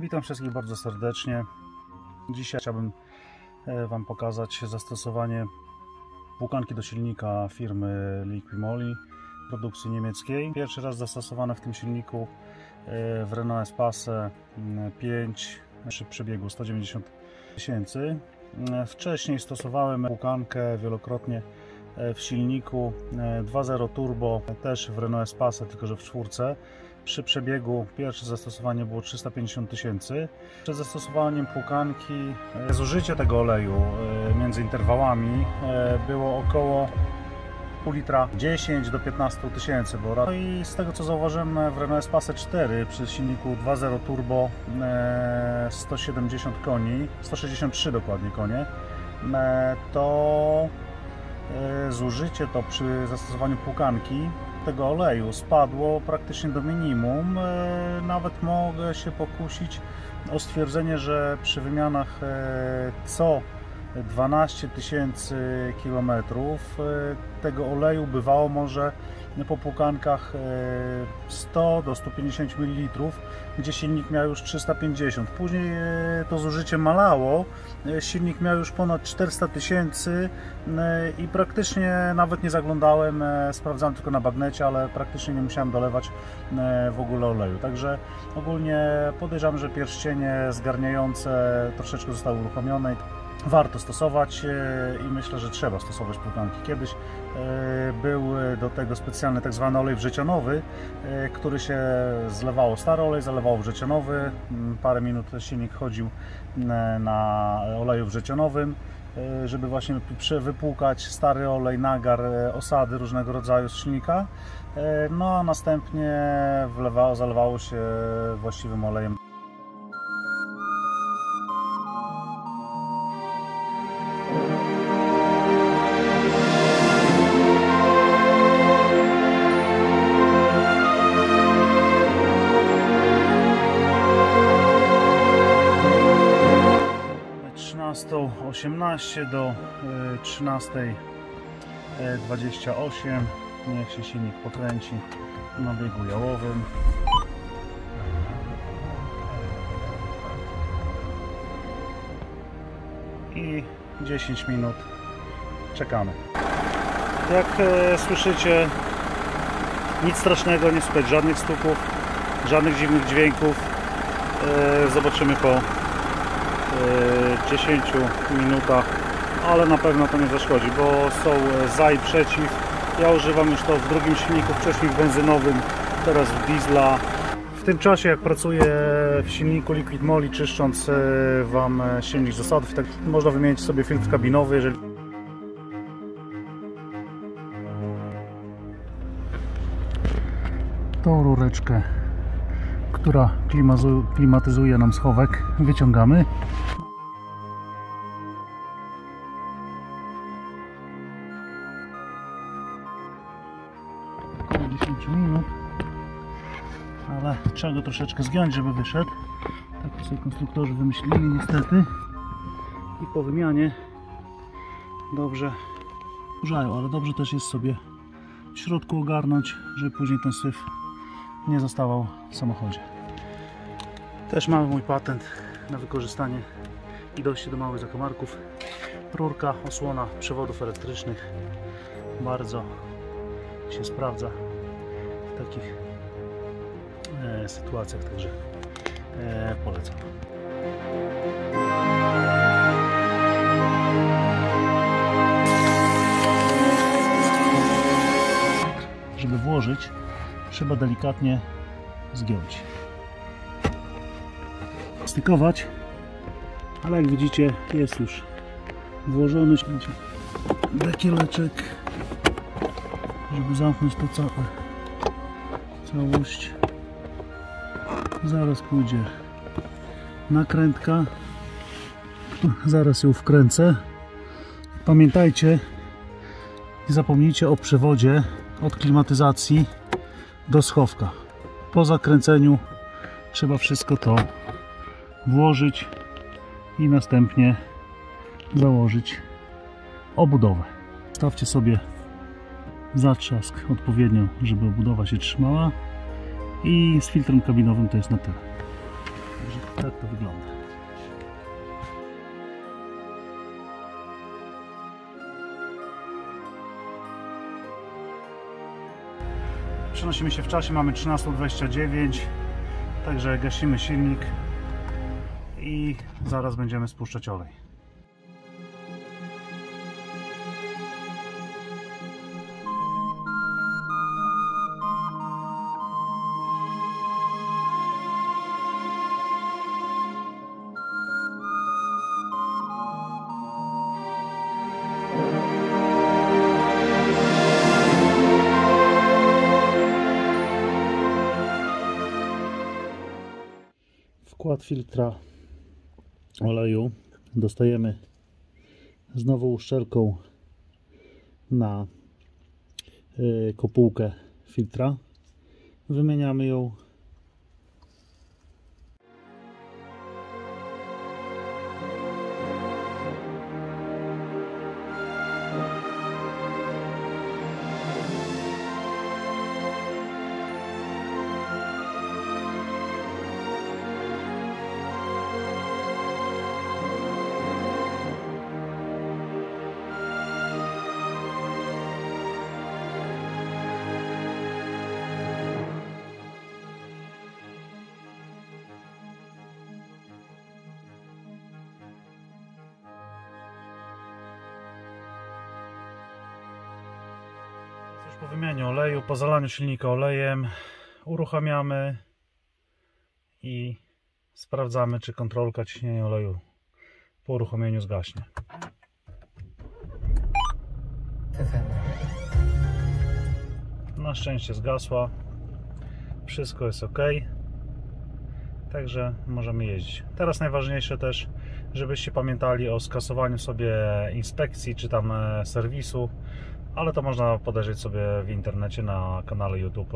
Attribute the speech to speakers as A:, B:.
A: Witam wszystkich bardzo serdecznie. Dzisiaj chciałbym e, Wam pokazać zastosowanie płukanki do silnika firmy Liquimoli produkcji niemieckiej. Pierwszy raz zastosowane w tym silniku e, w Renault Espace 5 przy przebiegu 190 tysięcy. E, wcześniej stosowałem płukankę wielokrotnie w silniku 2.0 turbo, też w Renault Espace, tylko że w czwórce przy przebiegu pierwsze zastosowanie było 350 tysięcy. Przed zastosowaniem płukanki e, zużycie tego oleju e, między interwałami e, było około pół litra. 10 do 15 tysięcy no i z tego co zauważyłem w Renault Espace 4 przy silniku 2.0 turbo 170 koni 163 dokładnie konie. To zużycie to przy zastosowaniu płukanki tego oleju spadło praktycznie do minimum. E, nawet mogę się pokusić o stwierdzenie, że przy wymianach e, co 12 tysięcy kilometrów e, tego oleju bywało może po płukankach 100 do 150 ml, gdzie silnik miał już 350. Później to zużycie malało, silnik miał już ponad 400 tysięcy i praktycznie nawet nie zaglądałem, sprawdzałem tylko na bagnecie, ale praktycznie nie musiałem dolewać w ogóle oleju. Także ogólnie podejrzewam, że pierścienie zgarniające troszeczkę zostały uruchomione warto stosować e, i myślę, że trzeba stosować płukanki. Kiedyś e, był do tego specjalny tak zwany olej wrzecionowy, e, który się zlewało stary olej, zalewało wrzecionowy. Mm, parę minut silnik chodził na oleju wrzecionowym, żeby właśnie wypłukać stary olej, nagar, osady różnego rodzaju z silnika. No a następnie wlewało, zalewało się właściwym olejem. 13.18 do 13.28 e, niech się silnik pokręci na biegu jałowym. I 10 minut. Czekamy. Jak e, słyszycie nic strasznego, nie słychać żadnych stuków żadnych dziwnych dźwięków. E, zobaczymy po 10 minutach, ale na pewno to nie zaszkodzi, bo są za i przeciw. Ja używam już to w drugim silniku, wcześniej w benzynowym, teraz w diesla. W tym czasie jak pracuję w silniku Liquid Moly, czyszcząc e, Wam e, silnik z osadów, tak można wymienić sobie filtr kabinowy, jeżeli tą rureczkę która klimatyzuje nam schowek. Wyciągamy. Około 10 minut. Ale trzeba go troszeczkę zgiąć, żeby wyszedł. Tak to sobie konstruktorzy wymyślili niestety. I po wymianie dobrze burzają, ale dobrze też jest sobie w środku ogarnąć, żeby później ten syf nie zostawał w samochodzie. Też mamy mój patent na wykorzystanie i dojście do małych zakamarków. Rurka, osłona przewodów elektrycznych bardzo się sprawdza w takich e, sytuacjach, także e, polecam. Trzeba delikatnie zgiąć. Stykować, ale jak widzicie jest już włożony dekieleczek, żeby zamknąć to całe całość. Zaraz pójdzie nakrętka, zaraz ją wkręcę. Pamiętajcie, nie zapomnijcie o przewodzie od klimatyzacji do schowka. Po zakręceniu trzeba wszystko to włożyć i następnie założyć obudowę. Stawcie sobie zatrzask odpowiednio, żeby obudowa się trzymała i z filtrem kabinowym to jest na tyle. Także tak to wygląda. Przenosimy się w czasie, mamy 13.29, także gasimy silnik i zaraz będziemy spuszczać olej. Wkład filtra oleju dostajemy znowu uszczelką na y, kopułkę filtra. Wymieniamy ją. Po wymianie oleju, po zalaniu silnika olejem uruchamiamy i sprawdzamy, czy kontrolka ciśnienia oleju po uruchomieniu zgaśnie. Na szczęście zgasła. Wszystko jest ok. Także możemy jeździć. Teraz najważniejsze też, żebyście pamiętali o skasowaniu sobie inspekcji czy tam e, serwisu, ale to można podejrzeć sobie w internecie na kanale YouTube